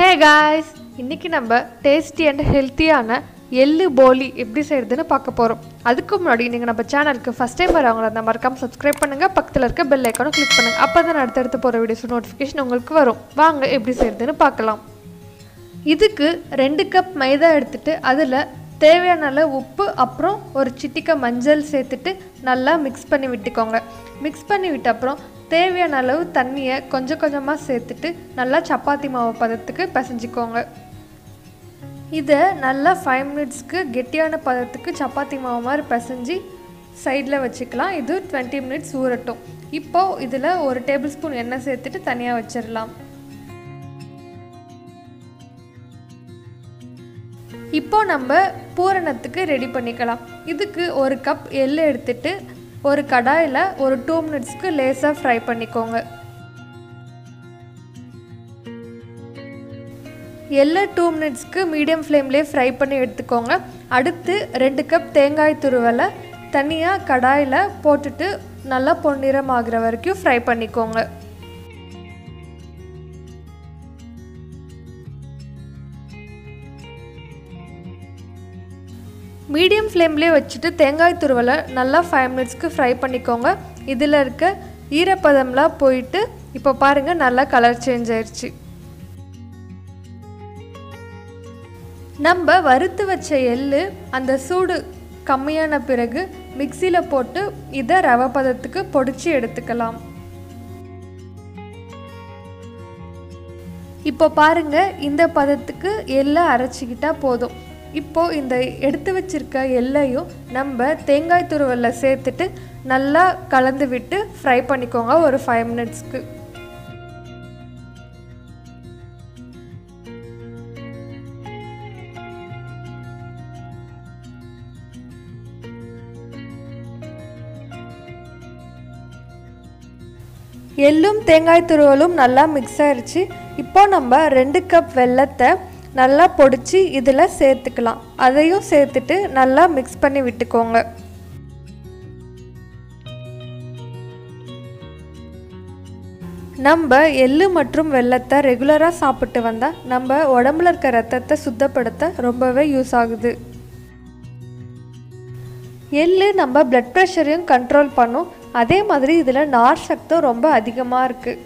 Hey guys இன்றைக்கி நம்ம tasty and ஹெல்த்தியான எள்ளு போலி எப்படி செய்கிறதுன்னு பார்க்க போகிறோம் அதுக்கு முன்னாடி நீங்கள் நம்ம சேனலுக்கு ஃபஸ்ட் டைம் வரவங்க அந்த மறக்காம சப்ஸ்கிரைப் பண்ணுங்கள் பக்கத்தில் இருக்க பெல் ஐக்கானும் கிளிக் பண்ணுங்கள் அப்போ தான் அடுத்தடுத்து போகிற வீடியோஸ் நோட்டிஃபிகேஷன் உங்களுக்கு வரும். வாங்க எப்படி செய்கிறதுன்னு பார்க்கலாம். இதுக்கு ரெண்டு கப் மைதா எடுத்துட்டு அதில் தேவையான அளவு உப்பு அப்புறம் ஒரு சிட்டிக்க மஞ்சள் சேர்த்துட்டு நல்லா மிக்ஸ் பண்ணி விட்டுக்கோங்க. மிக்ஸ் பண்ணி விட்ட அப்புறம் தேவையான அளவு தண்ணியை கொஞ்சம் கொஞ்சமாக சேர்த்துட்டு நல்லா சப்பாத்தி மாவு பதத்துக்கு பிசைஞ்சிக்கோங்க. இதை நல்லா ஃபைவ் மினிட்ஸ்க்கு கெட்டியான பதத்துக்கு சப்பாத்தி மாவு மாதிரி பிசைஞ்சு சைடில் வச்சுக்கலாம். இது டுவெண்ட்டி மினிட்ஸ் ஊறட்டும். இப்போது இதில் ஒரு டேபிள் ஸ்பூன் எண்ணெய் சேர்த்துட்டு தனியாக வச்சிடலாம். இப்போ நம்ம பூரணத்துக்கு ரெடி பண்ணிக்கலாம். இதுக்கு ஒரு கப் எள்ளு எடுத்துட்டு ஒரு கடாயில் ஒரு டூ மினிட்ஸ்க்கு லேசாக ஃப்ரை பண்ணிக்கோங்க. எல்லா டூ மினிட்ஸ்க்கு மீடியம் ஃப்ளேம்லேயே ஃப்ரை பண்ணி எடுத்துக்கோங்க. அடுத்து ரெண்டு கப் தேங்காய் துருவலை தனியாக கடாயில் போட்டுட்டு நல்லா பொன்னிறம் ஆகிற வரைக்கும் ஃப்ரை பண்ணிக்கோங்க. மீடியம் ஃப்ளேம்லேயே வச்சுட்டு தேங்காய் துருவலை நல்லா ஃபைவ் மினிட்ஸ்க்கு ஃப்ரை பண்ணிக்கோங்க. இதில் இருக்க ஈரப்பதம்லாம் போயிட்டு இப்போ பாருங்கள் நல்லா கலர் சேஞ்ச் ஆயிடுச்சு நம்ம வறுத்து வச்ச எள்ளு அந்த சூடு கம்மியான பிறகு மிக்சியில் போட்டு இதை ரவை பதத்துக்கு பொடிச்சு எடுத்துக்கலாம். இப்போ பாருங்க இந்த பதத்துக்கு எள்ளை அரைச்சிக்கிட்டா போதும். இப்போது இந்த எடுத்து வச்சிருக்க எல்லையும் நம்ம தேங்காய் துருவலில் சேர்த்துட்டு நல்லா கலந்து விட்டு ஃப்ரை பண்ணிக்கோங்க ஒரு ஃபைவ் மினிட்ஸ்க்கு எள்ளும் தேங்காய் துருவலும் நல்லா மிக்ஸ் ஆயிடுச்சு இப்போ நம்ம ரெண்டு கப் வெல்லத்தை நல்லா பொடிச்சு இதில் சேர்த்துக்கலாம். அதையும் சேர்த்துட்டு நல்லா மிக்ஸ் பண்ணி விட்டுக்கோங்க. நம்ம எள்ளு மற்றும் வெள்ளத்தை ரெகுலராக சாப்பிட்டு வந்தால் நம்ம உடம்புல இருக்க ரத்தத்தை சுத்தப்படுத்த ரொம்பவே யூஸ் ஆகுது. எள்ளு நம்ம பிளட் ப்ரெஷரையும் கண்ட்ரோல் பண்ணும். அதே மாதிரி இதில் நார் சக்தம் ரொம்ப அதிகமாக இருக்குது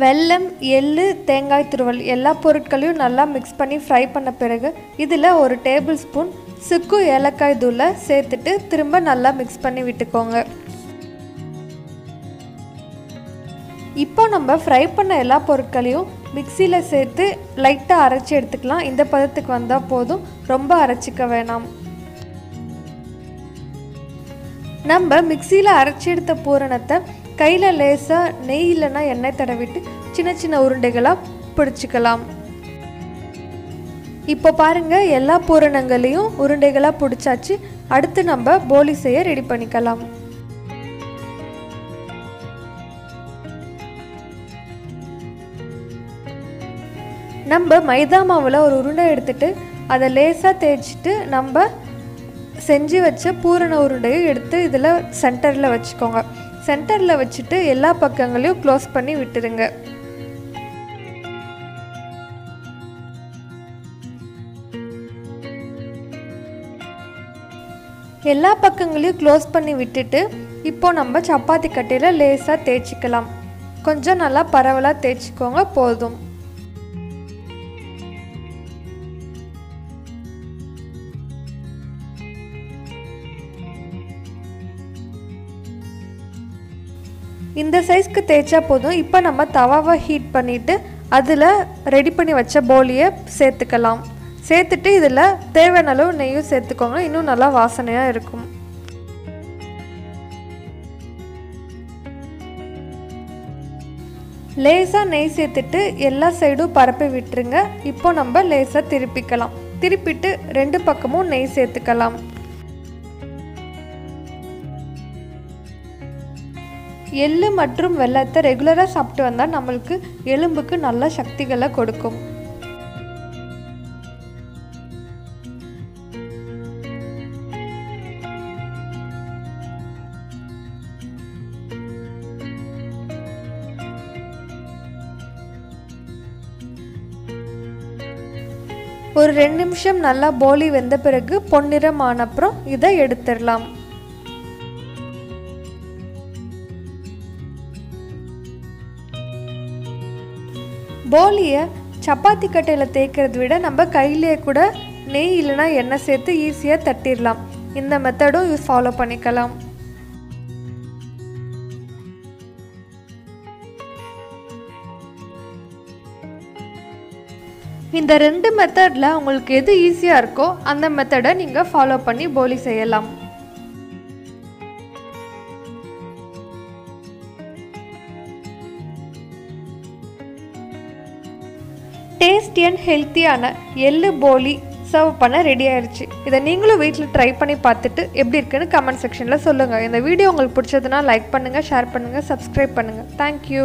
வெல்லம் எள்ளு தேங்காய் துருவல் எல்லா பொருட்களையும் நல்லா மிக்ஸ் பண்ணி ஃப்ரை பண்ண பிறகு இதில் ஒரு டேபிள் ஸ்பூன் சுக்கு ஏலக்காய் தூளை சேர்த்துட்டு திரும்ப நல்லா மிக்ஸ் பண்ணி விட்டுக்கோங்க. இப்போ நம்ம ஃப்ரை பண்ண எல்லா பொருட்களையும் மிக்சியில் சேர்த்து லைட்டாக அரைச்சி எடுத்துக்கலாம். இந்த பதத்துக்கு வந்தால் போதும். ரொம்ப அரைச்சிக்க வேணாம். நம்ம மிக்சியில் அரைச்சி எடுத்த பூரணத்தை கையில் லேசாக நெய் இல்லைன்னா எண்ணெய் தடவிட்டு சின்ன சின்ன உருண்டைகளாக பிடிச்சிக்கலாம். இப்போ பாருங்க எல்லா பூரணங்களையும் உருண்டைகளாக பிடிச்சாச்சு. அடுத்து நம்ம போலி செய்ய ரெடி பண்ணிக்கலாம். நம்ம மைதா மாவில் ஒரு உருண்டை எடுத்துட்டு அதை லேசாக தேய்ச்சிட்டு நம்ம செஞ்சு வச்ச பூரண உருண்டையை எடுத்து இதில் சென்டரில் வச்சுக்கோங்க. சென்டரில் வச்சுட்டு எல்லா பக்கங்களையும் க்ளோஸ் பண்ணி விட்டுருங்க. எல்லா பக்கங்களையும் க்ளோஸ் பண்ணி விட்டுட்டு இப்போ நம்ம சப்பாத்தி கட்டையில் லேசாக தேய்ச்சிக்கலாம். கொஞ்சம் நல்லா பரவலாக தேய்ச்சிக்கோங்க போதும். இந்த சைஸ்க்கு தேய்ச்சா போதும். இப்போ நம்ம தவாவை ஹீட் பண்ணிவிட்டு அதில் ரெடி பண்ணி வச்ச போலியை சேர்த்துக்கலாம். சேர்த்துட்டு இதில் தேவையான அளவு நெய்யும் சேர்த்துக்கோங்க. இன்னும் நல்லா வாசனையாக இருக்கும். லேசாக நெய் சேர்த்துட்டு எல்லா சைடும் பரப்பி விட்டுருங்க. இப்போ நம்ம லேசாக திருப்பிக்கலாம். திருப்பிட்டு ரெண்டு பக்கமும் நெய் சேர்த்துக்கலாம். எள்ளு மற்றும் வெள்ளத்தை ரெகுலராக சாப்பிட்டு வந்தால் நம்மளுக்கு எலும்புக்கு நல்ல சக்திகளை கொடுக்கும். ஒரு ரெண்டு நிமிஷம் நல்லா போலி வெந்த பிறகு பொன்னிறம் ஆன அப்புறம் இதை எடுத்துடலாம். போலியை சப்பாத்தி கட்டையில் தேய்க்கிறத விட நம்ம கையிலேயே கூட நெய் இல்லைனா எண்ணெய் சேர்த்து ஈஸியாக தட்டிடலாம். இந்த மெத்தடும் யூஸ் ஃபாலோ பண்ணிக்கலாம். இந்த ரெண்டு மெத்தடில் உங்களுக்கு எது ஈஸியாக இருக்கோ அந்த மெத்தடை நீங்கள் ஃபாலோ பண்ணி போலி செய்யலாம். டேஸ்டி அண்ட் ஹெல்த்தியான எள்ளு போலி சர்வ் பண்ண ரெடி ஆயிடுச்சு இதை நீங்களும் வீட்டில் ட்ரை பண்ணி பார்த்துட்டு எப்படி இருக்குன்னு கமெண்ட் செக்ஷனில் சொல்லுங்கள் இந்த வீடியோ உங்களுக்கு பிடிச்சதுன்னா லைக் பண்ணுங்கள் ஷேர் பண்ணுங்கள் சப்ஸ்கிரைப் பண்ணுங்கள் தேங்க்யூ